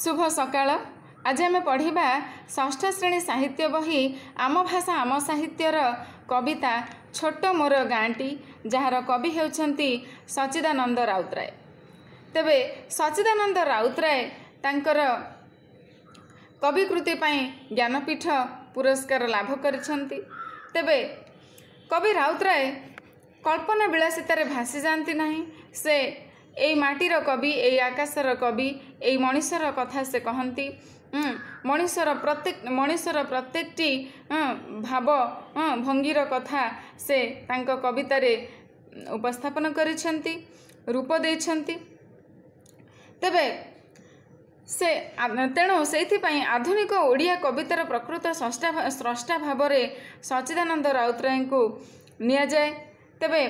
ଶୁଭ ସକାଳ। ଆଜି ଆମେ ପଢ଼ିବା ଷଷ୍ଠ ଶ୍ରେଣୀ ସାହିତ୍ୟ ବହି ଆମ ଭାଷା ଆମ ସାହିତ୍ୟର କବିତା ଛୋଟ ମୋର ଗାଁଟି ଯାହାର କବି ହେଉଛନ୍ତି ସଚିଦାନନ୍ଦ ରାଉତରାୟ। ତେବେ ସଚିଦାନନ୍ଦ ରାଉତରାୟ ତାଙ୍କର କବିକୃତି ପାଇଁ ଜ୍ଞାନପୀଠ ପୁରସ୍କାର ଲାଭ କରିଛନ୍ତି। ତେବେ କବି ରାଉତରାୟ କଳ୍ପନା ବିଳାସିତାରେ ଭାସି ଯାଆନ୍ତି ନାହିଁ। ସେ ଏଇ ମାଟିର କବି ଏଇ ଆକାଶର କବି ଏଇ ମଣିଷର କଥା ସେ କହନ୍ତି ମଣିଷର ପ୍ରତ୍ୟେକ ମଣିଷର ପ୍ରତ୍ୟେକଟି ଭାବ ଭଙ୍ଗୀର କଥା ସେ ତାଙ୍କ କବିତାରେ ଉପସ୍ଥାପନ କରିଛନ୍ତି ରୂପ ଦେଇଛନ୍ତି। ତେବେ ସେ ତେଣୁ ସେଇଥିପାଇଁ ଆଧୁନିକ ଓଡ଼ିଆ କବିତାର ପ୍ରକୃତ ସ୍ରଷ୍ଟା ସ୍ରଷ୍ଟା ଭାବରେ ସଚିଦାନନ୍ଦ ରାଉତରାୟଙ୍କୁ ନିଆଯାଏ। ତେବେ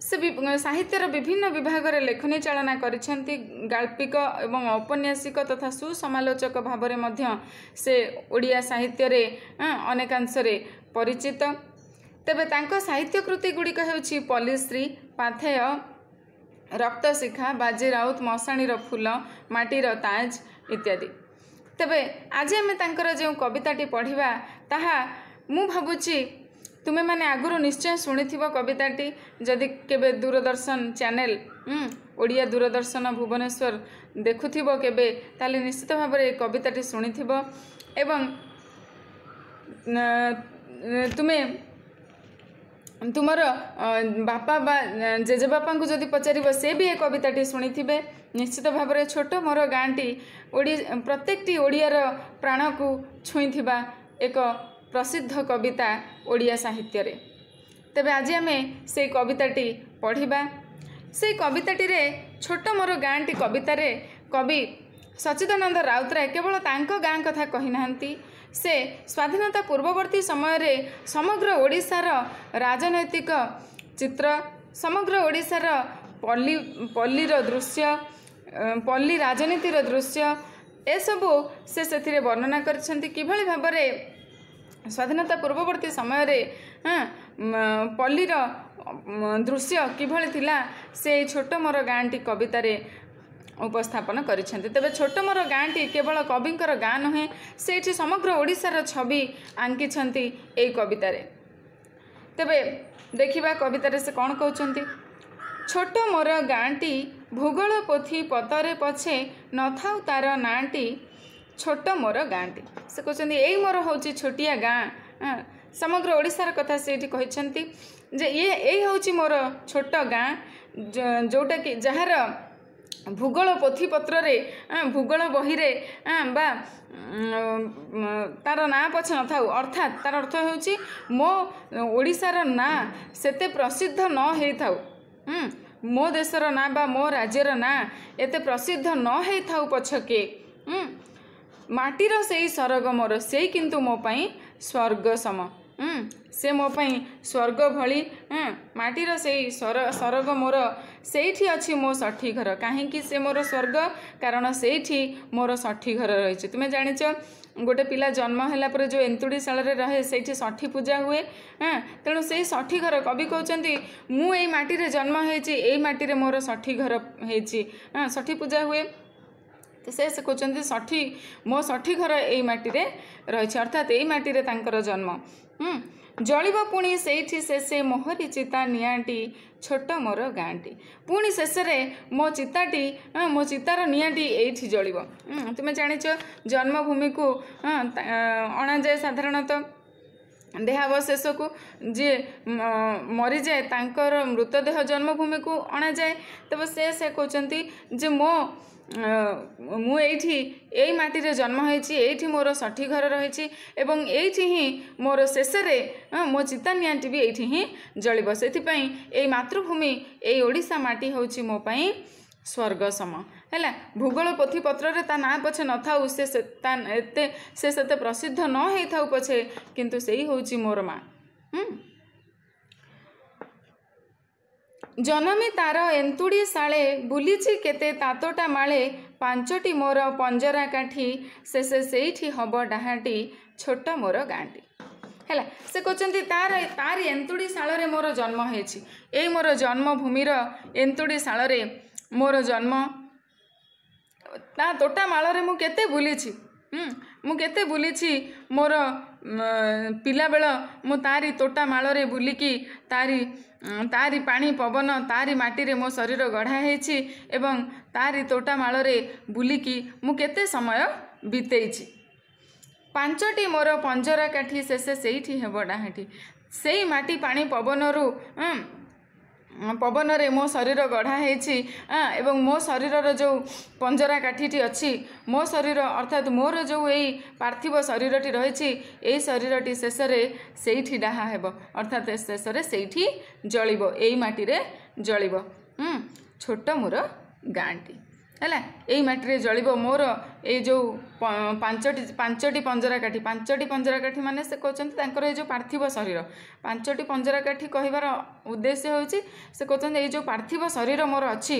ସେ ସାହିତ୍ୟର ବିଭିନ୍ନ ବିଭାଗରେ ଲେଖନୀ ଚାଳନା କରିଛନ୍ତି। ଗାଳ୍ପିକ ଏବଂ ଔପନ୍ୟାସିକ ତଥା ସୁସମାଲୋଚକ ଭାବରେ ମଧ୍ୟ ସେ ଓଡ଼ିଆ ସାହିତ୍ୟରେ ଅନେକାଂଶରେ ପରିଚିତ। ତେବେ ତାଙ୍କ ସାହିତ୍ୟ କୃତି ଗୁଡ଼ିକ ହେଉଛି ପଲ୍ଲିଶ୍ରୀ ପାଥେୟ ରକ୍ତଶିଖା ବାଜି ରାଉତ ମଶାଣିର ଫୁଲ ମାଟିର ତାଜ ଇତ୍ୟାଦି। ତେବେ ଆଜି ଆମେ ତାଙ୍କର ଯେଉଁ କବିତାଟି ପଢ଼ିବା ତାହା ମୁଁ ଭାବୁଛି ତୁମେମାନେ ଆଗରୁ ନିଶ୍ଚୟ ଶୁଣିଥିବ କବିତାଟି ଯଦି କେବେ ଦୂରଦର୍ଶନ ଚ୍ୟାନେଲ ଓଡ଼ିଆ ଦୂରଦର୍ଶନ ଭୁବନେଶ୍ୱର ଦେଖୁଥିବ କେବେ ତାହେଲେ ନିଶ୍ଚିତ ଭାବରେ ଏ କବିତାଟି ଶୁଣିଥିବ। ଏବଂ ତୁମେ ତୁମର ବାପା ବା ଜେଜେବାପାଙ୍କୁ ଯଦି ପଚାରିବ ସେ ବି ଏ କବିତାଟି ଶୁଣିଥିବେ। ନିଶ୍ଚିତ ଭାବରେ ଛୋଟ ମୋର ଗାଁଟି ଓଡ଼ି ପ୍ରତ୍ୟେକଟି ଓଡ଼ିଆର ପ୍ରାଣକୁ ଛୁଇଁଥିବା ଏକ ପ୍ରସିଦ୍ଧ କବିତା ଓଡ଼ିଆ ସାହିତ୍ୟରେ। ତେବେ ଆଜି ଆମେ ସେଇ କବିତାଟି ପଢ଼ିବା। ସେଇ କବିତାଟିରେ ଛୋଟ ମୋର ଗାଁଟି କବିତାରେ କବି ସଚିଦାନନ୍ଦ ରାଉତରାୟ କେବଳ ତାଙ୍କ ଗାଁ କଥା କହିନାହାନ୍ତି। ସେ ସ୍ୱାଧୀନତା ପୂର୍ବବର୍ତ୍ତୀ ସମୟରେ ସମଗ୍ର ଓଡ଼ିଶାର ରାଜନୈତିକ ଚିତ୍ର ସମଗ୍ର ଓଡ଼ିଶାର ପଲ୍ଲୀ ପଲ୍ଲୀର ଦୃଶ୍ୟ ପଲ୍ଲୀ ରାଜନୀତିର ଦୃଶ୍ୟ ଏସବୁ ସେ ସେଥିରେ ବର୍ଣ୍ଣନା କରିଛନ୍ତି। କିଭଳି ଭାବରେ ସ୍ୱାଧୀନତା ପୂର୍ବବର୍ତ୍ତୀ ସମୟରେ ପଲ୍ଲୀର ଦୃଶ୍ୟ କିଭଳି ଥିଲା ସେ ଛୋଟ ମୋର ଗାଁଟି କବିତାରେ ଉପସ୍ଥାପନ କରିଛନ୍ତି। ତେବେ ଛୋଟ ମୋର ଗାଁଟି କେବଳ କବିଙ୍କର ଗାଁ ନୁହେଁ ସେଇଠି ସମଗ୍ର ଓଡ଼ିଶାର ଛବି ଆଙ୍କିଛନ୍ତି ଏଇ କବିତାରେ। ତେବେ ଦେଖିବା କବିତାରେ ସେ କ'ଣ କହୁଛନ୍ତି? ଛୋଟ ମୋର ଗାଁଟି ଭୂଗୋଳ ପୋଥି ପତରେ ପଛେ ନଥାଉ ତାର ନାଁଟି ଛୋଟ ମୋର ଗାଁଟି। ସେ କହୁଛନ୍ତି ଏଇ ମୋର ହେଉଛି ଛୋଟିଆ ଗାଁ। ସମଗ୍ର ଓଡ଼ିଶାର କଥା ସେ ଏଇଠି କହିଛନ୍ତି ଯେ ଇଏ ଏଇ ହେଉଛି ମୋର ଛୋଟ ଗାଁ ଯେଉଁଟାକି ଯାହାର ଭୂଗୋଳ ପୋଥିପତ୍ରରେ ଭୂଗୋଳ ବହିରେ ବା ତାର ନାଁ ପଛେ ନଥାଉ। ଅର୍ଥାତ୍ ତାର ଅର୍ଥ ହେଉଛି ମୋ ଓଡ଼ିଶାର ନାଁ ସେତେ ପ୍ରସିଦ୍ଧ ନ ହେଇଥାଉ। ମୋ ଦେଶର ନାଁ ବା ମୋ ରାଜ୍ୟର ନାଁ ଏତେ ପ୍ରସିଦ୍ଧ ନ ହେଇଥାଉ ପଛକେ। ମାଟିର ସେଇ ସରଗ ମୋର ସେଇ କିନ୍ତୁ ମୋ ପାଇଁ ସ୍ୱର୍ଗ ସମ ହୁଁ, ସେ ମୋ ପାଇଁ ସ୍ୱର୍ଗ ଭଳି ହୁଁ, ମାଟିର ସେଇ ସର ସରଗ ମୋର ସେଇଠି ଅଛି ମୋ ଷଠି ଘର। କାହିଁକି ସେ ମୋର ସ୍ୱର୍ଗ କାରଣ ସେଇଠି ମୋର ଷଠି ଘର ରହିଛି। ତୁମେ ଜାଣିଛ ଗୋଟେ ପିଲା ଜନ୍ମ ହେଲା ପରେ ଯେଉଁ ଏନ୍ତୁଡ଼ି ଶାଳରେ ରହେ ସେଇଠି ଷଠି ପୂଜା ହୁଏ। ହଁ ତେଣୁ ସେଇ ଷଠି ଘର କବି କହୁଛନ୍ତି ମୁଁ ଏଇ ମାଟିରେ ଜନ୍ମ ହେଇଛି ଏଇ ମାଟିରେ ମୋର ଷଠି ଘର ହେଇଛି। ହଁ ଷଠି ପୂଜା ହୁଏ। ତ ସେ ସେ କହୁଛନ୍ତି ଷଠି ମୋ ଷଠି ଘର ଏଇ ମାଟିରେ ରହିଛି। ଅର୍ଥାତ୍ ଏଇ ମାଟିରେ ତାଙ୍କର ଜନ୍ମ। ଜଳିବ ପୁଣି ସେଇଠି ଶେଷେ ମୋହରି ଚିତା ନିଆଁଟି ଛୋଟ ମୋର ଗାଁଟି। ପୁଣି ଶେଷରେ ମୋ ଚିତାଟି ମୋ ଚିତାର ନିଆଁଟି ଏଇଠି ଜଳିବ। ତୁମେ ଜାଣିଛ ଜନ୍ମଭୂମିକୁ ଅଣାଯାଏ ସାଧାରଣତଃ ଦେହାବଶେଷକୁ ଯିଏ ମରିଯାଏ ତାଙ୍କର ମୃତଦେହ ଜନ୍ମଭୂମିକୁ ଅଣାଯାଏ। ତେବେ ସେ ସେ କହୁଛନ୍ତି ଯେ ମୋ ମୁଁ ଏଇଠି ଏଇ ମାଟିରେ ଜନ୍ମ ହେଇଛି ଏଇଠି ମୋର ଷଠି ଘର ରହିଛି ଏବଂ ଏଇଠି ହିଁ ମୋର ଶେଷରେ ମୋ ଚିତା ନିଆଁଟି ବି ଏଇଠି ହିଁ ଜଳିବ। ସେଥିପାଇଁ ଏଇ ମାତୃଭୂମି ଏଇ ଓଡ଼ିଶା ମାଟି ହେଉଛି ମୋ ପାଇଁ ସ୍ୱର୍ଗ ସମ ହେଲା ଭୂଗୋଳ ପୋଥିପତ୍ରରେ ତା ନାଁ ପଛେ ନଥାଉ ସେ ତା ଏତେ ସେ ସେତେ ପ୍ରସିଦ୍ଧ ନ ହେଇଥାଉ ପଛେ କିନ୍ତୁ ସେଇ ହେଉଛି ମୋର ମା ହୁଁ ଜନମି ତାର ଏନ୍ତୁଡ଼ି ଶାଳେ ବୁଲିଛି କେତେ ତାତଟା ମାଳେ ପାଞ୍ଚଟି ମୋର ପଞ୍ଜରା କାଠି ଶେଷେ ସେଇଠି ହବ ଡାହାଟି ଛୋଟ ମୋର ଗାଁଟି। ହେଲା ସେ କହୁଛନ୍ତି ତାର ତାରି ଏନ୍ତୁଡ଼ି ଶାଳରେ ମୋର ଜନ୍ମ ହେଇଛି ଏଇ ମୋର ଜନ୍ମଭୂମିର ଏନ୍ତୁଡ଼ି ଶାଳରେ ମୋର ଜନ୍ମ। ତା ତୋଟା ମାଳରେ ମୁଁ କେତେ ବୁଲିଛି ମୁଁ କେତେ ବୁଲିଛି ମୋର ପିଲାବେଳ ମୁଁ ତାରି ତୋଟା ମାଳରେ ବୁଲିକି ତାରି ତାରି ପାଣି ପବନ ତାରି ମାଟିରେ ମୋ ଶରୀର ଗଢ଼ା ହେଇଛି ଏବଂ ତାରି ତୋଟା ମାଳରେ ବୁଲିକି ମୁଁ କେତେ ସମୟ ବିତେଇଛି। ପାଞ୍ଚଟି ମୋର ପଞ୍ଜରା କାଠି ଶେଷେ ସେଇଠି ହେବ ଡାହାଟି ସେଇ ମାଟି ପାଣି ପବନରୁ ପବନରେ ମୋ ଶରୀର ଗଢ଼ା ହେଇଛି ଏବଂ ମୋ ଶରୀରର ଯେଉଁ ପଞ୍ଜରା କାଠିଟି ଅଛି ମୋ ଶରୀର ଅର୍ଥାତ୍ ମୋର ଯେଉଁ ଏଇ ପାର୍ଥିବ ଶରୀରଟି ରହିଛି ଏଇ ଶରୀରଟି ଶେଷରେ ସେଇଠି ଡାହା ହେବ। ଅର୍ଥାତ୍ ଶେଷରେ ସେଇଠି ଜଳିବ ଏଇ ମାଟିରେ ଜଳିବ। ଛୋଟ ମୋର ଗାଁଟି। ହେଲା ଏଇ ମାଟିରେ ଜଳିବ ମୋର ଏଇ ଯେଉଁ ପାଞ୍ଚଟି ପାଞ୍ଚଟି ପଞ୍ଜରା କାଠି ପାଞ୍ଚଟି ପଞ୍ଜରା କାଠି ମାନେ ସେ କହୁଛନ୍ତି ତାଙ୍କର ଏଇ ଯେଉଁ ପାର୍ଥିବ ଶରୀର। ପାଞ୍ଚଟି ପଞ୍ଜରା କାଠି କହିବାର ଉଦ୍ଦେଶ୍ୟ ହେଉଛି ସେ କହୁଛନ୍ତି ଏଇ ଯେଉଁ ପାର୍ଥିବ ଶରୀର ମୋର ଅଛି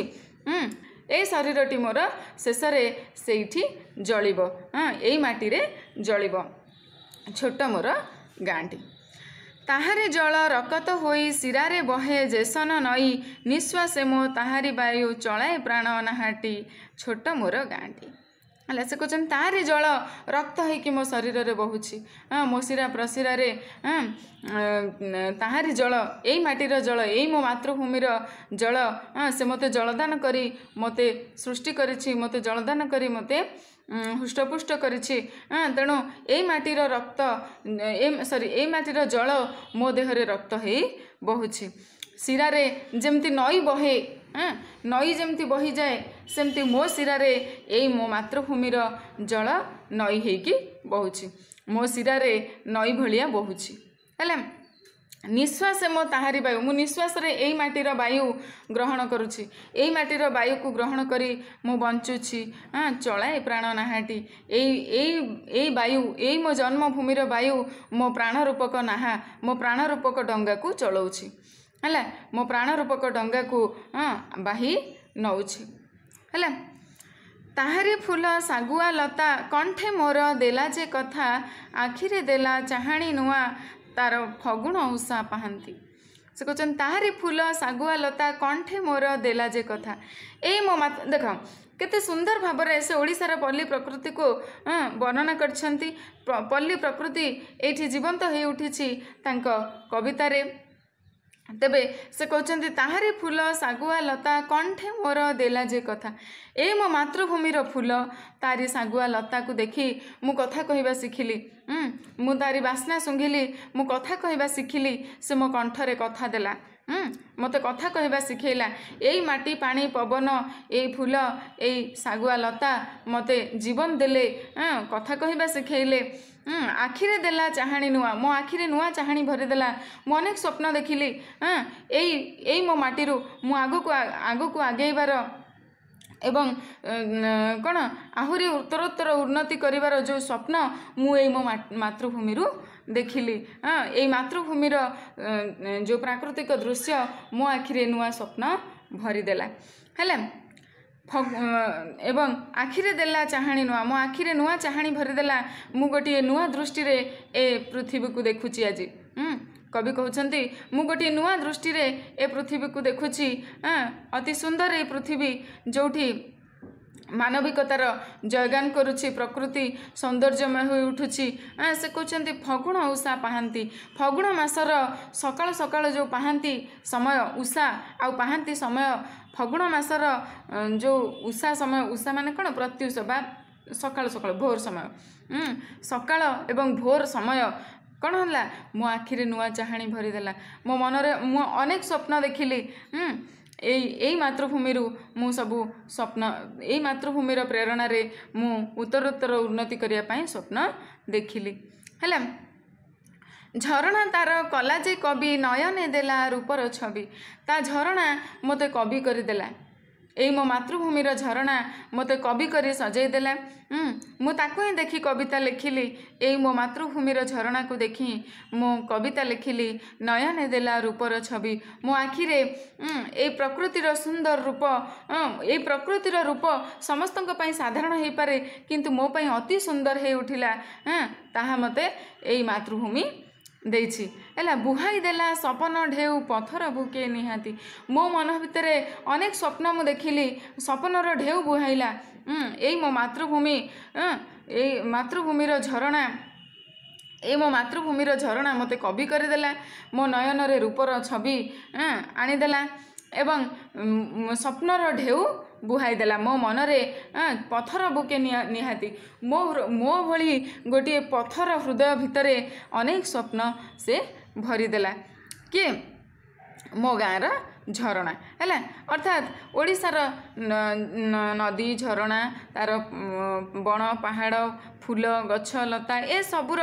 ଏଇ ଶରୀରଟି ମୋର ଶେଷରେ ସେଇଠି ଜଳିବ ହଁ ଏଇ ମାଟିରେ ଜଳିବ। ଛୋଟ ମୋର ଗାଁଟି। ତାହାରି ଜଳ ରକତ ହୋଇ ଶିରାରେ ବହେ ଜେସନ ନଈ ନିଶ୍ୱାସେ ମୋ ତାହାରି ବାୟୁ ଚଳାଏ ପ୍ରାଣ ନାହାଟି ଛୋଟ ମୋର ଗାଁଟି। ହେଲା ସେ କହୁଛନ୍ତି ତାହାରି ଜଳ ରକ୍ତ ହେଇକି ମୋ ଶରୀରରେ ବହୁଛି। ହଁ ମୋ ଶିରା ପ୍ରଶିରାରେ ତାହାରି ଜଳ ଏଇ ମାଟିର ଜଳ ଏଇ ମୋ ମାତୃଭୂମିର ଜଳ ହଁ ସେ ମୋତେ ଜଳଦାନ କରି ମୋତେ ସୃଷ୍ଟି କରିଛି ମୋତେ ଜଳଦାନ କରି ମୋତେ ହୃଷ୍ଟପୁଷ୍ଟ କରିଛି। ତେଣୁ ଏଇ ମାଟିର ରକ୍ତ ଏ ସରି ଏଇ ମାଟିର ଜଳ ମୋ ଦେହରେ ରକ୍ତ ହେଇ ବହୁଛି। ଶିରାରେ ଯେମିତି ନଈ ବହେ ନଈ ଯେମିତି ବହିଯାଏ ସେମିତି ମୋ ଶିରାରେ ଏଇ ମୋ ମାତୃଭୂମିର ଜଳ ନଈ ହେଇକି ବହୁଛି। ମୋ ଶିରାରେ ନଈ ଭଳିଆ ବହୁଛି। ହେଲା। ନିଶ୍ୱାସ ମୋ ତାହାରି ବାୟୁ। ମୁଁ ନିଶ୍ୱାସରେ ଏଇ ମାଟିର ବାୟୁ ଗ୍ରହଣ କରୁଛି। ଏଇ ମାଟିର ବାୟୁକୁ ଗ୍ରହଣ କରି ମୁଁ ବଞ୍ଚୁଛି। ହଁ ଚଳାଏ ପ୍ରାଣ ନାହାଟି ଏଇ ଏଇ ଏଇ ବାୟୁ ଏଇ ମୋ ଜନ୍ମଭୂମିର ବାୟୁ ମୋ ପ୍ରାଣ ରୂପକ ନାହା ମୋ ପ୍ରାଣ ରୂପକ ଡଙ୍ଗାକୁ ଚଳଉଛି। ହେଲା ମୋ ପ୍ରାଣ ରୂପକ ଡଙ୍ଗାକୁ ହଁ ବାହି ନଉଛି। ହେଲା ତାହାରି ଫୁଲ ଶାଗୁଆ ଲତା କଣ୍ଠେ ମୋର ଦେଲା ଯେ କଥା ଆଖିରେ ଦେଲା ଚାହାଣି ନୂଆ ତାର ଫଗୁଣ ଉଷା ପାହାନ୍ତି। ସେ କହୁଛନ୍ତି ତାହାରି ଫୁଲ ଶାଗୁଆ ଲତା କଣ୍ଠେ ମୋର ଦେଲା ଯେ କଥା। ଏଇ ମୋ ମା ଦେଖ କେତେ ସୁନ୍ଦର ଭାବରେ ସେ ଓଡ଼ିଶାର ପଲ୍ଲୀ ପ୍ରକୃତିକୁ ବର୍ଣ୍ଣନା କରିଛନ୍ତି। ପଲ୍ଲୀ ପ୍ରକୃତି ଏଇଠି ଜୀବନ୍ତ ହେଇ ଉଠିଛି ତାଙ୍କ କବିତାରେ। ତେବେ ସେ କହୁଛନ୍ତି ତାହାରି ଫୁଲ ଶାଗୁଆ ଲତା କଣ୍ଠେ ମୋର ଦେଲା ଯେ କଥା। ଏ ମୋ ମାତୃଭୂମିର ଫୁଲ ତାରି ଶାଗୁଆ ଲତାକୁ ଦେଖି ମୁଁ କଥା କହିବା ଶିଖିଲି। ମୁଁ ତାରି ବାସ୍ନା ଶୁଙ୍ଘିଲି ମୁଁ କଥା କହିବା ଶିଖିଲି ସେ ମୋ କଣ୍ଠରେ କଥା ଦେଲା। ମୋତେ କଥା କହିବା ଶିଖେଇଲା ଏଇ ମାଟି ପାଣି ପବନ ଏଇ ଫୁଲ ଏଇ ଶାଗୁଆ ଲତା ମୋତେ ଜୀବନ ଦେଲେ କଥା କହିବା ଶିଖେଇଲେ। ଆଖିରେ ଦେଲା ଚାହାଣି ନୂଆ ମୋ ଆଖିରେ ନୂଆ ଚାହାଣି ଭରିଦେଲା। ମୁଁ ଅନେକ ସ୍ୱପ୍ନ ଦେଖିଲି ଏଇ ଏଇ ମୋ ମାଟିରୁ ମୁଁ ଆଗକୁ ଆଗକୁ ଆଗେଇବାର ଏବଂ କ'ଣ ଆହୁରି ଉତ୍ତରୋତ୍ତର ଉନ୍ନତି କରିବାର ଯେଉଁ ସ୍ୱପ୍ନ ମୁଁ ଏଇ ମୋ ମାତୃଭୂମିରୁ ଦେଖିଲି। ହଁ ଏଇ ମାତୃଭୂମିର ଯେଉଁ ପ୍ରାକୃତିକ ଦୃଶ୍ୟ ମୋ ଆଖିରେ ନୂଆ ସ୍ୱପ୍ନ ଭରିଦେଲା। ହେଲା ଏବଂ ଆଖିରେ ଦେଲା ଚାହାଣି ନୂଆ ମୋ ଆଖିରେ ନୂଆ ଚାହାଣି ଭରିଦେଲା ମୁଁ ଗୋଟିଏ ନୂଆ ଦୃଷ୍ଟିରେ ଏ ପୃଥିବୀକୁ ଦେଖୁଛି ଆଜି। କବି କହୁଛନ୍ତି ମୁଁ ଗୋଟିଏ ନୂଆ ଦୃଷ୍ଟିରେ ଏ ପୃଥିବୀକୁ ଦେଖୁଛି। ଅତି ସୁନ୍ଦର ଏ ପୃଥିବୀ ଯେଉଁଠି ମାନବିକତାର ଜୟଗାନ କରୁଛି ପ୍ରକୃତି ସୌନ୍ଦର୍ଯ୍ୟମୟ ହୋଇ ଉଠୁଛି। ସେ କହୁଛନ୍ତି ଫଗୁଣ ଉଷା ପାହାନ୍ତି। ଫଗୁଣ ମାସର ସକାଳ ସକାଳ ଯେଉଁ ପାହାନ୍ତି ସମୟ ଉଷା ଆଉ ପାହାନ୍ତି ସମୟ ଫଗୁଣ ମାସର ଯେଉଁ ଉଷା ସମୟ ଉଷା ମାନେ କ'ଣ? ପ୍ରତ୍ୟୁଷ ବା ସକାଳ ସକାଳ ଭୋର ସମୟ। ସକାଳ ଏବଂ ଭୋର ସମୟ କ'ଣ ହେଲା? ମୋ ଆଖିରେ ନୂଆ ଚାହାଣି ଭରିଦେଲା। ମୋ ମନରେ ମୁଁ ଅନେକ ସ୍ୱପ୍ନ ଦେଖିଲି। ଏଇ ଏଇ ମାତୃଭୂମିରୁ ମୁଁ ସବୁ ସ୍ୱପ୍ନ ଏଇ ମାତୃଭୂମିର ପ୍ରେରଣାରେ ମୁଁ ଉତ୍ତରୋତ୍ତର ଉନ୍ନତି କରିବା ପାଇଁ ସ୍ୱପ୍ନ ଦେଖିଲି। ହେଲା ଝରଣା ତାର କଲା ଯେ କବି ନୟନେ ଦେଲା ରୂପର ଛବି। ତା ଝରଣା ମୋତେ କବି କରିଦେଲା। ଏଇ ମୋ ମାତୃଭୂମିର ଝରଣା ମୋତେ କବି କରି ସଜେଇ ଦେଲା। ମୁଁ ତାକୁ ହିଁ ଦେଖି କବିତା ଲେଖିଲି। ଏଇ ମୋ ମାତୃଭୂମିର ଝରଣାକୁ ଦେଖି ମୁଁ କବିତା ଲେଖିଲି। ନୟନେ ଦେଲା ରୂପର ଛବି। ମୋ ଆଖିରେ ଏଇ ପ୍ରକୃତିର ସୁନ୍ଦର ରୂପ ଏଇ ପ୍ରକୃତିର ରୂପ ସମସ୍ତଙ୍କ ପାଇଁ ସାଧାରଣ ହେଇପାରେ କିନ୍ତୁ ମୋ ପାଇଁ ଅତି ସୁନ୍ଦର ହେଇ ଉଠିଲା। ହଁ ତାହା ମୋତେ ଏଇ ମାତୃଭୂମି ଦେଇଛି। ହେଲା ବୁହାଇ ଦେଲା ସପନ ଢେଉ ପଥର ବୁକେ ନିହାତି। ମୋ ମନ ଭିତରେ ଅନେକ ସ୍ୱପ୍ନ ମୁଁ ଦେଖିଲି। ସପନର ଢେଉ ବୁହାଇଲା ଏଇ ମୋ ମାତୃଭୂମି ଏଇ ମାତୃଭୂମିର ଝରଣା ଏ ମୋ ମାତୃଭୂମିର ଝରଣା ମୋତେ କବି କରିଦେଲା ମୋ ନୟନରେ ରୂପର ଛବି ଆଣିଦେଲା ଏବଂ ସ୍ୱପ୍ନର ଢେଉ ବୁହାଇଦେଲା ମୋ ମନରେ ପଥର ବୁକେ ନିହା- ନିହାତି। ମୋ ମୋ ଭଳି ଗୋଟିଏ ପଥର ହୃଦୟ ଭିତରେ ଅନେକ ସ୍ୱପ୍ନ ସେ ଭରିଦେଲା। କିଏ ମୋ ଗାଁର ଝରଣା ହେଲା? ଅର୍ଥାତ୍ ଓଡ଼ିଶାର ନ- ନ- ନଦୀ ଝରଣା ତା'ର ଉଁ, ବଣ ପାହାଡ଼ ଫୁଲ ଗଛ ଲତା ଏସବୁର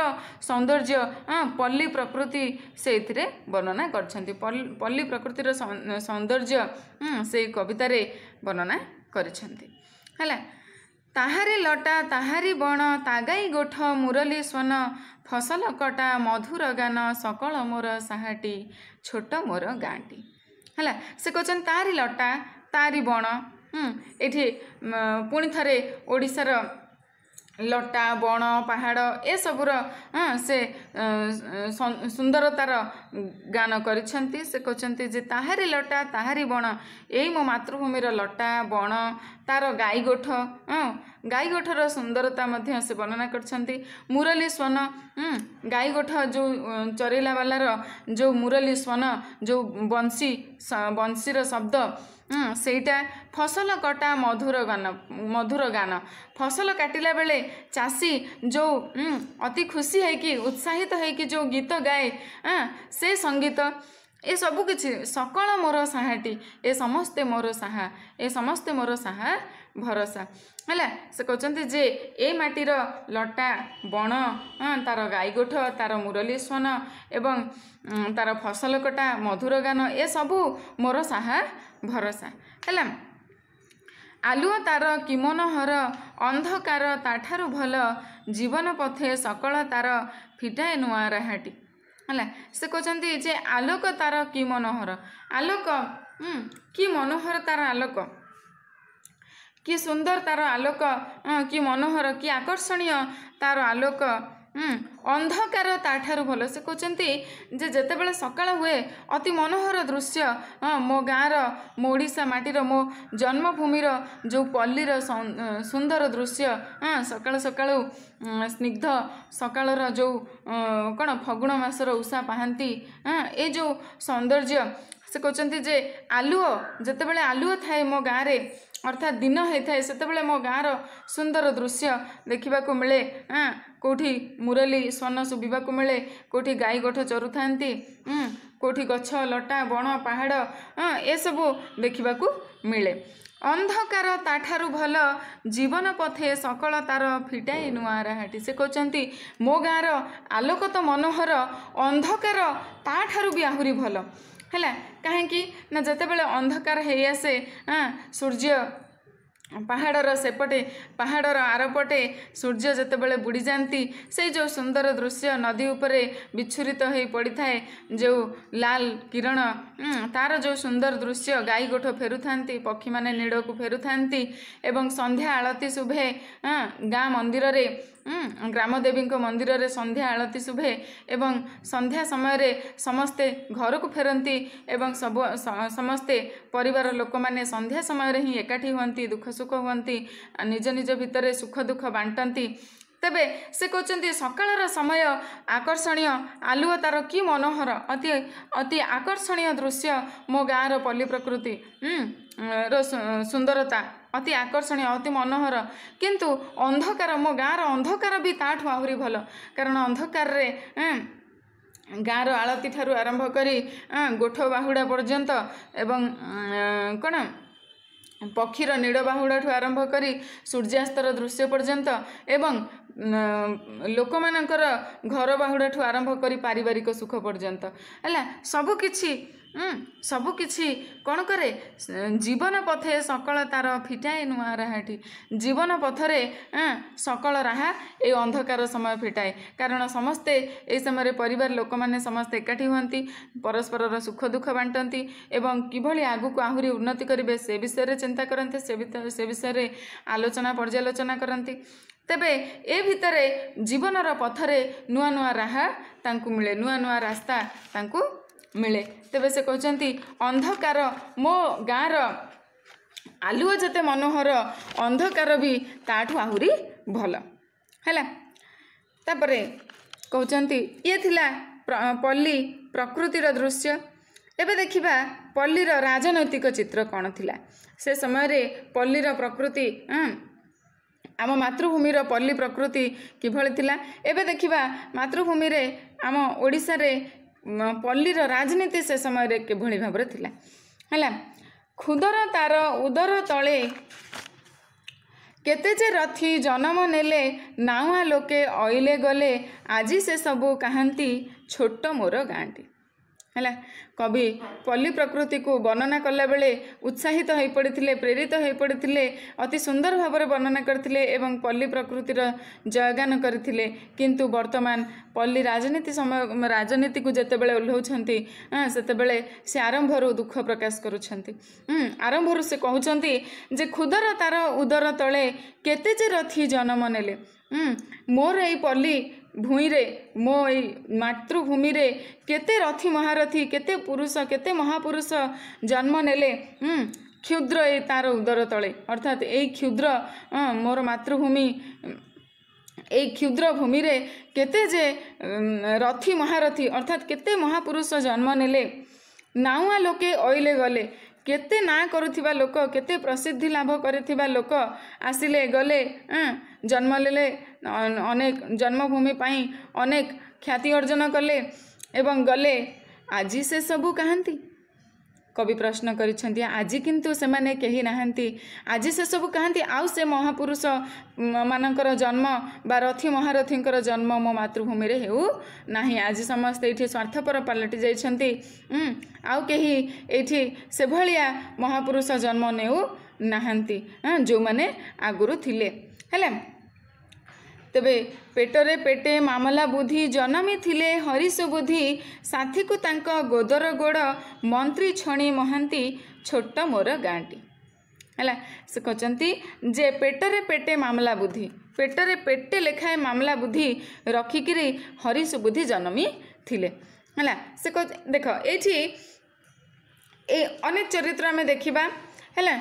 ସୌନ୍ଦର୍ଯ୍ୟ ହଁ, ପଲ୍ଲୀ ପ୍ରକୃତି ସେଇଥିରେ ବର୍ଣ୍ଣନା କରିଛନ୍ତି। ପଲ୍- ପଲ୍ଲୀ ପ୍ରକୃତିର ସୌ- ସୌନ୍ଦର୍ଯ୍ୟ ହୁଁ, ସେଇ କବିତାରେ ବର୍ଣ୍ଣନା କରିଛନ୍ତି ହେଲା? ତାହାରି ଲଟା ତାହାରି ବଣ ତାଗାଇ ଗୋଠ ମୁରଲି ସ୍ୱନ ଫସଲ କଟା ମଧୁର ଗାନ ସକଳ ମୋର ସାହାଟି ଛୋଟ ମୋର ଗାଁଟି। ହେଲା ସେ କହୁଛନ୍ତି ତାରି ଲଟା ତାରି ବଣ ଏଠି ପୁଣି ଥରେ ଓଡ଼ିଶାର ଲଟା ବଣ ପାହାଡ଼ ଏସବୁର ସ- ସୁନ୍ଦରତାର ଗାନ କରିଛନ୍ତି। ସେ କହୁଛନ୍ତି ଯେ ତାହାରି ଲଟା ତାହାରି ବଣ ଏଇ ମୋ ମାତୃଭୂମିର ଲଟା ବଣ ତାର ଗାଈ ଗୋଠ ଗାଈ ଗୋଠର ସୁନ୍ଦରତା ମଧ୍ୟ ସେ ବର୍ଣ୍ଣନା କରିଛନ୍ତି। ମୁରଲି ସ୍ୱନ ଗାଈ ଗୋଠ ଯେଉଁ ଅ, ଚରେଇଲା ବାଲାର ଯେଉଁ ମୁରଲି ସ୍ୱନ ଯେଉଁ ବଂଶୀ ବଂଶୀର ଶବ୍ଦ ସେଇଟା ଫସଲ କଟା ମଧୁର ଗାନ ମଧୁର ଗାନ। ଫସଲ କାଟିଲା ବେଳେ ଚାଷୀ ଯେଉଁ ଅତି ଖୁସି ହେଇକି ଉତ୍ସାହିତ ହେଇକି ଯେଉଁ ଗୀତ ଗାଏ ସେ ସଙ୍ଗୀତ ଏ ସବୁ କିଛି ସକଳ ମୋର ସାହାଟି ଏ ସମସ୍ତେ ମୋର ସାହା ଏ ସମସ୍ତେ ମୋର ସାହା ଭରସା। ହେଲା ସେ କହୁଛନ୍ତି ଯେ ଏ ମାଟିର ଲଟା ବଣ ତାର ଗାଈଗୋଠ ତାର ମୁରଲି ସ୍ୱନ ଏବଂ ତାର ଫସଲ କଟା ମଧୁର ଗାନ ଏସବୁ ମୋର ସାହା ଭରସା। ହେଲା ଆଲୁଅ ତାର କି ମନୋହର ଅନ୍ଧକାର ତାଠାରୁ ଭଲ ଜୀବନ ପଥେ ସକଳ ତାର ଫିଟାଏ ନୂଆ ରାହାଟି। ହେଲା ସେ କହୁଛନ୍ତି ଯେ ଆଲୋକ ତାର କି ମନୋହର? ଆଲୋକ କି ମନୋହର ତାର ଆଲୋକ? କି ସୁନ୍ଦର ତାର ଆଲୋକ କି ମନୋହର କି ଆକର୍ଷଣୀୟ ତାର ଆଲୋକ? ଅନ୍ଧକାର ତାଠାରୁ ଭଲ। ସେ କହୁଛନ୍ତି ଯେ ଯେତେବେଳେ ସକାଳ ହୁଏ ଅତି ମନୋହର ଦୃଶ୍ୟ ହଁ ମୋ ଗାଁର ମୋ ଓଡ଼ିଶା ମାଟିର ମୋ ଜନ୍ମଭୂମିର ଯେଉଁ ପଲ୍ଲୀର ସୁନ୍ଦର ଦୃଶ୍ୟ ହଁ ସକାଳୁ ସକାଳୁ ସ୍ନିଗ୍ଧ ସକାଳର ଯେଉଁ କ'ଣ ଫଗୁଣ ମାସର ଉଷା ପାହାନ୍ତି ଏ ଯେଉଁ ସୌନ୍ଦର୍ଯ୍ୟ ସେ କହୁଛନ୍ତି ଯେ ଆଲୁଅ ଯେତେବେଳେ ଆଲୁଅ ଥାଏ ମୋ ଗାଁରେ ଅର୍ଥାତ୍ ଦିନ ହେଇଥାଏ ସେତେବେଳେ ମୋ ଗାଁର ସୁନ୍ଦର ଦୃଶ୍ୟ ଦେଖିବାକୁ ମିଳେ। କେଉଁଠି ମୁରଲି ସ୍ୱନ ଶୁଭିବାକୁ ମିଳେ କେଉଁଠି ଗାଈ ଗୋଠ ଚରୁଥାନ୍ତି କେଉଁଠି ଗଛ ଲଟା ବଣ ପାହାଡ଼ ଏସବୁ ଦେଖିବାକୁ ମିଳେ। ଅନ୍ଧକାର ତାଠାରୁ ଭଲ ଜୀବନ ପଥେ ସକଳ ତାର ଫିଟାଇ ନୂଆ ରାହାଟି। ସେ କହୁଛନ୍ତି ମୋ ଗାଁର ଆଲୋକ ତ ମନୋହର ଅନ୍ଧକାର ତାଠାରୁ ବି ଆହୁରି ଭଲ। ହେଲା କାହିଁକି ନା ଯେତେବେଳେ ଅନ୍ଧକାର ହେଇଆସେ ଆଁ ସୂର୍ଯ୍ୟ ପାହାଡ଼ର ସେପଟେ ପାହାଡ଼ର ଆରପଟେ ସୂର୍ଯ୍ୟ ଯେତେବେଳେ ବୁଡ଼ିଯାଆନ୍ତି ସେଇ ଯେଉଁ ସୁନ୍ଦର ଦୃଶ୍ୟ ନଦୀ ଉପରେ ବିଚ୍ଛୁରିତ ହେଇ ପଡ଼ିଥାଏ ଯେଉଁ ଲାଲ କିରଣ ତାର ଯେଉଁ ସୁନ୍ଦର ଦୃଶ୍ୟ ଗାଈ ଗୋଠ ଫେରୁଥାନ୍ତି ପକ୍ଷୀମାନେ ନୀଡ଼କୁ ଫେରୁଥାନ୍ତି ଏବଂ ସନ୍ଧ୍ୟା ଆଳତି ଶୁଭେ ଗାଁ ମନ୍ଦିରରେ ଗ୍ରାମଦେବୀଙ୍କ ମନ୍ଦିରରେ ସନ୍ଧ୍ୟା ଆଳତି ଶୁଭେ ଏବଂ ସନ୍ଧ୍ୟା ସମୟରେ ସମସ୍ତେ ଘରକୁ ଫେରନ୍ତି ଏବଂ ସବୁ ସମସ୍ତେ ପରିବାର ଲୋକମାନେ ସନ୍ଧ୍ୟା ସମୟରେ ହିଁ ଏକାଠି ହୁଅନ୍ତି ଦୁଃଖ ସୁଖ ହୁଅନ୍ତି ନିଜ ନିଜ ଭିତରେ ସୁଖ ଦୁଃଖ ବାଣ୍ଟନ୍ତି। ତେବେ ସେ କହୁଛନ୍ତି ସକାଳର ସମୟ ଆକର୍ଷଣୀୟ। ଆଲୁଅ ତାର କି ମନୋହର। ଅତି ଅତି ଆକର୍ଷଣୀୟ ଦୃଶ୍ୟ ମୋ ଗାଁର ପଲ୍ଲୀ ପ୍ରକୃତି। ର ସୁନ୍ଦରତା। ଅତି ଆକର୍ଷଣୀୟ ଅତି ମନୋହର। କିନ୍ତୁ ଅନ୍ଧକାର ମୋ ଗାଁର ଅନ୍ଧକାର ବି ତାଠୁ ଆହୁରି ଭଲ। କାରଣ ଅନ୍ଧକାରରେ ଗାଁର ଆଳତି ଠାରୁ ଆରମ୍ଭ କରି ଗୋଠ ବାହୁଡ଼ା ପର୍ଯ୍ୟନ୍ତ ଏବଂ କ'ଣ ପକ୍ଷୀର ନୀଡ଼ ବାହୁଡ଼ାଠୁ ଆରମ୍ଭ କରି ସୂର୍ଯ୍ୟାସ୍ତର ଦୃଶ୍ୟ ପର୍ଯ୍ୟନ୍ତ ଏବଂ ଲୋକମାନଙ୍କର ଘର ବାହୁଡ଼ାଠୁ ଆରମ୍ଭ କରି ପାରିବାରିକ ସୁଖ ପର୍ଯ୍ୟନ୍ତ। ହେଲା ସବୁକିଛି ସବୁକିଛି କ'ଣ କରେ? ଜୀବନ ପଥେ ସକଳ ତାର ଫିଟାଏ ନୂଆ ରାହାଟି। ଜୀବନ ପଥରେ ସକଳ ରାହା ଏଇ ଅନ୍ଧକାର ସମୟ ଫିଟାଏ। କାରଣ ସମସ୍ତେ ଏହି ସମୟରେ ପରିବାର ଲୋକମାନେ ସମସ୍ତେ ଏକାଠି ହୁଅନ୍ତି ପରସ୍ପରର ସୁଖ ଦୁଃଖ ବାଣ୍ଟନ୍ତି ଏବଂ କିଭଳି ଆଗକୁ ଆହୁରି ଉନ୍ନତି କରିବେ ସେ ବିଷୟରେ ଚିନ୍ତା କରନ୍ତି ସେ ବିଷୟରେ ଆଲୋଚନା ପର୍ଯ୍ୟାଲୋଚନା କରନ୍ତି। ତେବେ ଏ ଭିତରେ ଜୀବନର ପଥରେ ନୂଆ ନୂଆ ରାହା ତାଙ୍କୁ ମିଳେ ନୂଆ ନୂଆ ରାସ୍ତା ତାଙ୍କୁ ମିଳେ। ତେବେ ସେ କହୁଛନ୍ତି ଅନ୍ଧକାର ମୋ ଗାଁର ଆଲୁଅ ଯେତେ ମନୋହର ଅନ୍ଧକାର ବି ତାଠୁ ଆହୁରି ଭଲ। ହେଲା। ତାପରେ କହୁଛନ୍ତି ଇଏ ଥିଲା ପଲ୍ଲୀ ପ୍ରକୃତିର ଦୃଶ୍ୟ। ଏବେ ଦେଖିବା ପଲ୍ଲୀର ରାଜନୈତିକ ଚିତ୍ର କ'ଣ ଥିଲା? ସେ ସମୟରେ ପଲ୍ଲୀର ପ୍ରକୃତି ଆମ ମାତୃଭୂମିର ପଲ୍ଲୀ ପ୍ରକୃତି କିଭଳି ଥିଲା? ଏବେ ଦେଖିବା ମାତୃଭୂମିରେ ଆମ ଓଡ଼ିଶାରେ ପଲ୍ଲୀର ରାଜନୀତି ସେ ସମୟରେ କିଭଳି ଭାବରେ ଥିଲା? ହେଲା କ୍ଷୁଦର ତାର ଉଦର ତଳେ କେତେ ଯେ ରଥି ଜନମ ନେଲେ ନାଉଆ ଲୋକେ ଅଇଲେ ଗଲେ ଆଜି ସେ ସବୁ କାହାନ୍ତି ଛୋଟ ମୋର ଗାଁଟି। ହେଲା କବି ପଲ୍ଲୀ ପ୍ରକୃତିକୁ ବର୍ଣ୍ଣନା କଲାବେଳେ ଉତ୍ସାହିତ ହୋଇପଡ଼ିଥିଲେ ପ୍ରେରିତ ହୋଇପଡ଼ିଥିଲେ ଅତି ସୁନ୍ଦର ଭାବରେ ବର୍ଣ୍ଣନା କରିଥିଲେ ଏବଂ ପଲ୍ଲୀ ପ୍ରକୃତିର ଜୟଗାନ କରିଥିଲେ। କିନ୍ତୁ ବର୍ତ୍ତମାନ ପଲ୍ଲୀ ରାଜନୀତି ସମୟ ରାଜନୀତିକୁ ଯେତେବେଳେ ଓହ୍ଲାଉଛନ୍ତି ସେତେବେଳେ ସେ ଆରମ୍ଭରୁ ଦୁଃଖ ପ୍ରକାଶ କରୁଛନ୍ତି। ଆରମ୍ଭରୁ ସେ କହୁଛନ୍ତି ଯେ କ୍ଷୁଦର ତାର ଉଦର ତଳେ କେତେ ଯେ ରଥି ଜନମ ନେଲେ। ମୋର ଏଇ ପଲ୍ଲୀ ଭୂଇଁରେ ମୋ ଏଇ ମାତୃଭୂମିରେ କେତେ ରଥି ମହାରଥୀ କେତେ ପୁରୁଷ କେତେ ମହାପୁରୁଷ ଜନ୍ମ ନେଲେ ହୁଁ, କ୍ଷୁଦ୍ର ଏଇ ତାର ଉଦର ତଳେ। ଅର୍ଥାତ୍ ଏଇ କ୍ଷୁଦ୍ର ହଁ, ମୋର ମାତୃଭୂମି ଏଇ କ୍ଷୁଦ୍ର ଭୂମିରେ କେତେ ଯେ ଉମ୍, ରଥି ମହାରଥୀ ଅର୍ଥାତ୍ କେତେ ମହାପୁରୁଷ ଜନ୍ମ ନେଲେ ନାଉଆ ଲୋକେ ଅଇଲେ ଗଲେ କେତେ ନାଁ କରୁଥିବା ଲୋକ କେତେ ପ୍ରସିଦ୍ଧି ଲାଭ କରିଥିବା ଲୋକ ଆସିଲେ ଗଲେ ଆଁ, ଜନ୍ମ ନେଲେ ଅ- ଅନେକ ଜନ୍ମଭୂମି ପାଇଁ ଅନେକ ଖ୍ୟାତି ଅର୍ଜନ କଲେ ଏବଂ ଗଲେ। ଆଜି ସେ ସବୁ କାହାନ୍ତି? କବି ପ୍ରଶ୍ନ କରିଛନ୍ତି ଆଜି କିନ୍ତୁ ସେମାନେ କେହି ନାହାନ୍ତି। ଆଜି ସେସବୁ କାହାନ୍ତି? ଆଉ ସେ ମହାପୁରୁଷ ମାନଙ୍କର ଜନ୍ମ ବା ରଥୀ ମହାରଥୀଙ୍କର ଜନ୍ମ ମୋ ମାତୃଭୂମିରେ ହେଉ ନାହିଁ। ଆଜି ସମସ୍ତେ ଏଇଠି ସ୍ୱାର୍ଥପର ପାଲଟି ଯାଇଛନ୍ତି। ଆଉ କେହି ଏଇଠି ସେଭଳିଆ ମହାପୁରୁଷ ଜନ୍ମ ନେଉ ନାହାନ୍ତି। ଯେଉଁମାନେ ଆଗରୁ ଥିଲେ। ହେଲା। ତେବେ ପେଟରେ ପେଟେ ମାମଲା ବୁଦ୍ଧି ଜନମି ଥିଲେ ହରିଷ ବୁଦ୍ଧି। ସାଥୀକୁ ତାଙ୍କ ଗୋଦର ଗୋଡ଼। ମନ୍ତ୍ରୀ ଛଣି ମହାନ୍ତି ଛୋଟ ମୋର ଗାଁଟି। ହେଲା ସେ କହିଛନ୍ତି ଯେ ପେଟରେ ପେଟେ ମାମଲା ବୁଦ୍ଧି। ପେଟରେ ପେଟେ ଲେଖାଏ ମାମଲା ବୁଦ୍ଧି ରଖିକିରି ହରିଷ ବୁଦ୍ଧି ଜନମି ଥିଲେ। ହେଲା ସେ କହୁ- ଦେଖ ଏଇଠି ଏ ଅନେକ ଚରିତ୍ର ଆମେ ଦେଖିବା। ହେଲା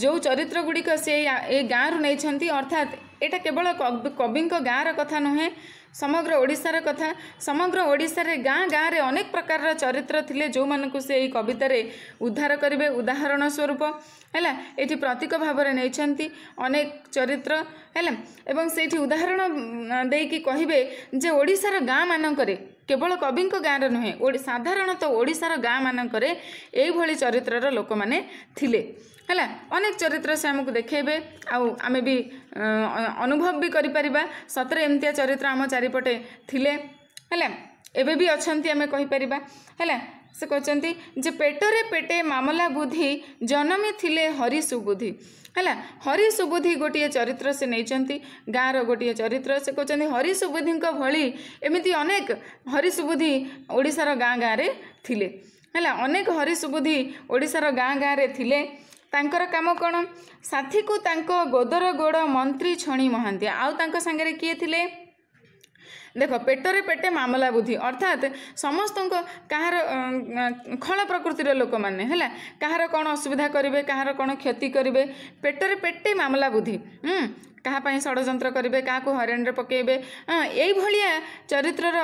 ଯେଉଁ ଚରିତ୍ର ଗୁଡ଼ିକ ସେ ଏଇ ଗାଁରୁ ନେଇଛନ୍ତି ଅର୍ଥାତ୍ ଏଇଟା କେବଳ କବି- କବିଙ୍କ ଗାଁର କଥା ନୁହେଁ ସମଗ୍ର ଓଡ଼ିଶାର କଥା। ସମଗ୍ର ଓଡ଼ିଶାରେ ଗାଁ ଗାଁରେ ଅନେକ ପ୍ରକାରର ଚରିତ୍ର ଥିଲେ ଯେଉଁମାନଙ୍କୁ ସେ ଏଇ କବିତାରେ ଉଦ୍ଧାର କରିବେ। ଉଦାହରଣ ସ୍ୱରୂପ ହେଲା ଏଠି ପ୍ରତୀକ ଭାବରେ ନେଇଛନ୍ତି ଅନେକ ଚରିତ୍ର ହେଲା ଏବଂ ସେଇଠି ଉଦାହରଣ ଦେଇକି କହିବେ ଯେ ଓଡ଼ିଶାର ଗାଁ ମାନଙ୍କରେ କେବଳ କବିଙ୍କ ଗାଁରେ ନୁହେଁ ସାଧାରଣତଃ ଓଡ଼ିଶାର ଗାଁ ମାନଙ୍କରେ ଏଇଭଳି ଚରିତ୍ରର ଲୋକମାନେ ଥିଲେ। ହେଲା ଅନେକ ଚରିତ୍ର ସେ ଆମକୁ ଦେଖେଇବେ ଆଉ ଆମେ ବି ଅନୁଭବ ବି କରିପାରିବା। ସତରେ ଏମିତିଆ ଚରିତ୍ର ଆମ ଚାରିପଟେ ଥିଲେ ହେଲା। ଏବେ ବି ଅଛନ୍ତି ଆମେ କହିପାରିବା। ହେଲା ସେ କହିଛନ୍ତି ଯେ ପେଟରେ ପେଟେ ମାମଲା ବୁଦ୍ଧି ଜନମି ଥିଲେ ହରି ସୁବୁଦ୍ଧି। ହେଲା ହରି ସୁବୁଦ୍ଧି ଗୋଟିଏ ଚରିତ୍ର ସେ ନେଇଛନ୍ତି ଗାଁର ଗୋଟିଏ ଚରିତ୍ର। ସେ କହୁଛନ୍ତି ହରି ସୁବୁଦ୍ଧିଙ୍କ ଭଳି ଏମିତି ଅନେକ ହରି ସୁବୁଦ୍ଧି ଓଡ଼ିଶାର ଗାଁ ଗାଁରେ ଥିଲେ। ହେଲା ଅନେକ ହରି ସୁବୁଦ୍ଧି ଓଡ଼ିଶାର ଗାଁ ଗାଁରେ ଥିଲେ। ତାଙ୍କର କାମ କ'ଣ? ସାଥୀକୁ ତାଙ୍କ ଗୋଦର ଗୋଡ଼ ମନ୍ତ୍ରୀ ଛଣି ମହାନ୍ତି। ଆଉ ତାଙ୍କ ସାଙ୍ଗରେ କିଏ ଥିଲେ? ଦେଖ ପେଟରେ ପେଟେ ମାମଲା ବୁଦ୍ଧି। ଅର୍ଥାତ୍ ସମସ୍ତଙ୍କ କାହାର ଖଳ ପ୍ରକୃତିର ଲୋକମାନେ ହେଲା କାହାର କ'ଣ ଅସୁବିଧା କରିବେ କାହାର କ'ଣ କ୍ଷତି କରିବେ ପେଟରେ ପେଟେ ମାମଲା ବୁଦ୍ଧି କାହା ପାଇଁ ଷଡ଼ଯନ୍ତ୍ର କରିବେ କାହାକୁ ହଇରାଣରେ ପକାଇବେ ଏଇଭଳିଆ ଚରିତ୍ରର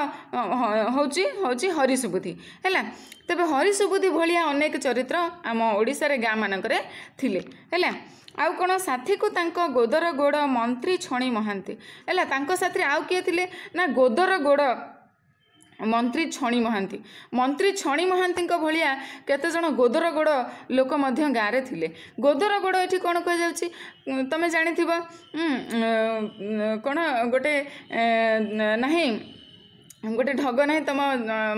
ହେଉଛି ହେଉଛି ହରିସୁବୁଦ୍ଧି ହେଲା। ତେବେ ହରିସୁବୁଦ୍ଧି ଭଳିଆ ଅନେକ ଚରିତ୍ର ଆମ ଓଡ଼ିଶାରେ ଗାଁ ମାନଙ୍କରେ ଥିଲେ ହେଲା। ଆଉ କ'ଣ ସାଥୀକୁ ତାଙ୍କ ଗୋଦର ଗୋଡ଼ ମନ୍ତ୍ରୀ ଛଣି ମହାନ୍ତି। ହେଲା ତାଙ୍କ ସାଥିରେ ଆଉ କିଏ ଥିଲେ? ନା ଗୋଦର ଗୋଡ଼ ମନ୍ତ୍ରୀ ଛଣି ମହାନ୍ତି। ମନ୍ତ୍ରୀ ଛଣି ମହାନ୍ତିଙ୍କ ଭଳିଆ କେତେଜଣ ଗୋଦର ଗୋଡ଼ ଲୋକ ମଧ୍ୟ ଗାଁରେ ଥିଲେ। ଗୋଦର ଗୋଡ଼ ଏଠି କ'ଣ କୁହାଯାଉଛି? ତମେ ଜାଣିଥିବ? କ'ଣ? ଗୋଟେ ନାହିଁ? ଗୋଟେ ଢଗ ନାହିଁ ତମ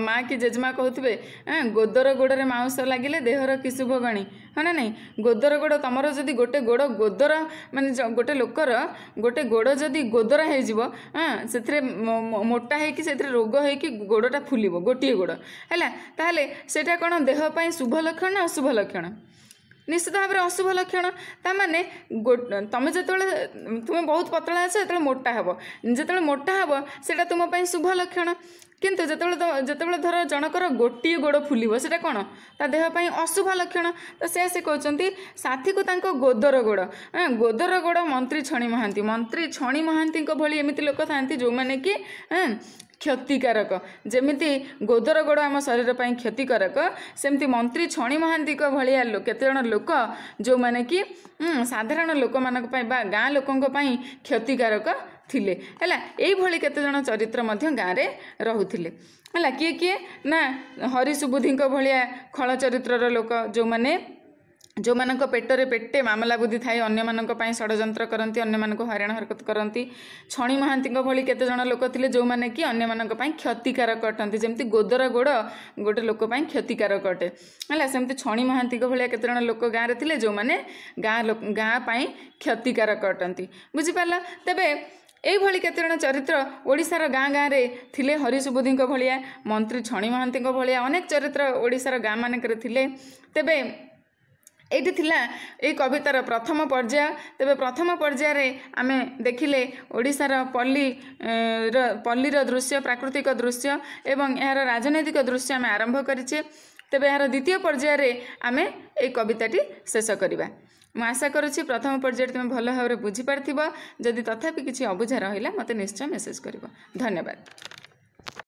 ମା କି ଜେଜେମା କହୁଥିବେ ଆଁ ଗୋଦର ଗୋଡ଼ରେ ମାଉଁସ ଲାଗିଲେ ଦେହର କି ଶୁଭ ଗଣି? ହଁ ନା ନାହିଁ ଗୋଦର ଗୋଡ଼ ତମର ଯଦି ଗୋଟେ ଗୋଡ଼ ଗୋଦର ମାନେ ଗୋଟେ ଲୋକର ଗୋଟେ ଗୋଡ଼ ଯଦି ଗୋଦରା ହେଇଯିବ ହଁ ସେଥିରେ ମୋଟା ହେଇକି ସେଥିରେ ରୋଗ ହେଇକି ଗୋଡ଼ଟା ଫୁଲିବ ଗୋଟିଏ ଗୋଡ଼। ହେଲା ତାହେଲେ ସେଇଟା କ'ଣ ଦେହ ପାଇଁ ଶୁଭ ଲକ୍ଷଣ ନା ଅଶୁଭ ଲକ୍ଷଣ? ନିଶ୍ଚିତ ଭାବରେ ଅଶୁଭ ଲକ୍ଷଣ। ତାମାନେ ଗୋ- ତମେ ଯେତେବେଳେ ତୁମେ ବହୁତ ପତଳା ଅଛ ଯେତେବେଳେ ମୋଟା ହେବ। ଯେତେବେଳେ ମୋଟା ହେବ ସେଇଟା ତୁମ ପାଇଁ ଶୁଭ ଲକ୍ଷଣ। କିନ୍ତୁ ଯେତେବେଳେ ତ- ଯେତେବେଳେ ଧର ଜଣଙ୍କର ଗୋଟିଏ ଗୋଡ଼ ଫୁଲିବ ସେଇଟା କ'ଣ? ତା ଦେହ ପାଇଁ ଅଶୁଭ ଲକ୍ଷଣ। ତ ସେ ସେ କହୁଛନ୍ତି ସାଥୀକୁ ତାଙ୍କ ଗୋଦର ଗୋଡ଼। ଆଁ, ଗୋଦର ଗୋଡ଼ ମନ୍ତ୍ରୀ ଛଣି ମହାନ୍ତି। ମନ୍ତ୍ରୀ ଛଣି ମହାନ୍ତିଙ୍କ ଭଳି ଏମିତି ଲୋକ ଥାଆନ୍ତି ଯେଉଁମାନେ କି ଆଁ, କ୍ଷତିକାରକ। ଯେମିତି ଗୋଦର ଗୋଡ଼ ଆମ ଶରୀର ପାଇଁ କ୍ଷତିକାରକ ସେମିତି ମନ୍ତ୍ରୀ ଛଣି ମହାନ୍ତିଙ୍କ ଭଳିଆ କେତେଜଣ ଲୋକ ଯେଉଁମାନେ କି ସାଧାରଣ ଲୋକମାନଙ୍କ ପାଇଁ ବା ଗାଁ ଲୋକଙ୍କ ପାଇଁ କ୍ଷତିକାରକ ଥିଲେ। ହେଲା ଏଇଭଳି କେତେଜଣ ଚରିତ୍ର ମଧ୍ୟ ଗାଁରେ ରହୁଥିଲେ। ହେଲା କିଏ କିଏ? ନା ହରି ସୁବୁଦ୍ଧିଙ୍କ ଭଳିଆ ଖଳ ଚରିତ୍ରର ଲୋକ ଯେଉଁମାନେ ଯେଉଁମାନଙ୍କ ପେଟରେ ପେଟେ ମାମଲା ବୁଦ୍ଧି ଥାଏ ଅନ୍ୟମାନଙ୍କ ପାଇଁ ଷଡ଼ଯନ୍ତ୍ର କରନ୍ତି ଅନ୍ୟମାନଙ୍କୁ ହଇରାଣ ହରକତ କରନ୍ତି। ଛଣି ମହାନ୍ତିଙ୍କ ଭଳି କେତେଜଣ ଲୋକ ଥିଲେ ଯେଉଁମାନେ କି ଅନ୍ୟମାନଙ୍କ ପାଇଁ କ୍ଷତିକାରକ ଅଟନ୍ତି। ଯେମିତି ଗୋଦର ଗୋଡ଼ ଗୋଟେ ଲୋକ ପାଇଁ କ୍ଷତିକାରକ ଅଟେ। ହେଲା ସେମିତି ଛଣି ମହାନ୍ତିଙ୍କ ଭଳିଆ କେତେଜଣ ଲୋକ ଗାଁରେ ଥିଲେ ଯେଉଁମାନେ ଗାଁ ଲୋକ ଗାଁ ପାଇଁ କ୍ଷତିକାରକ ଅଟନ୍ତି। ବୁଝିପାରିଲ? ତେବେ ଏଇଭଳି କେତେଜଣ ଚରିତ୍ର ଓଡ଼ିଶାର ଗାଁ ଗାଁରେ ଥିଲେ ହରି ସୁବୁଦ୍ଧିଙ୍କ ଭଳିଆ ମନ୍ତ୍ରୀ ଛଣି ମହାନ୍ତିଙ୍କ ଭଳିଆ ଅନେକ ଚରିତ୍ର ଓଡ଼ିଶାର ଗାଁ ମାନଙ୍କରେ ଥିଲେ। ତେବେ ଏଇଠି ଥିଲା ଏଇ କବିତାର ପ୍ରଥମ ପର୍ଯ୍ୟାୟ। ତେବେ ପ୍ରଥମ ପର୍ଯ୍ୟାୟରେ ଆମେ ଦେଖିଲେ ଓଡ଼ିଶାର ପଲ୍ଲୀ ଏ, ର ପଲ୍ଲୀର ଦୃଶ୍ୟ ପ୍ରାକୃତିକ ଦୃଶ୍ୟ ଏବଂ ଏହାର ରାଜନୈତିକ ଦୃଶ୍ୟ ଆମେ ଆରମ୍ଭ କରିଛେ। ତେବେ ଏହାର ଦ୍ୱିତୀୟ ପର୍ଯ୍ୟାୟରେ ଆମେ ଏଇ କବିତାଟି ଶେଷ କରିବା। ମୁଁ ଆଶା କରୁଛି ପ୍ରଥମ ପର୍ଯ୍ୟାୟରେ ତୁମେ ଭଲ ଭାବରେ ବୁଝିପାରିଥିବ। ଯଦି ତଥାପି କିଛି ଅବୁଝା ରହିଲା ମୋତେ ନିଶ୍ଚୟ ମେସେଜ୍ କରିବ। ଧନ୍ୟବାଦ।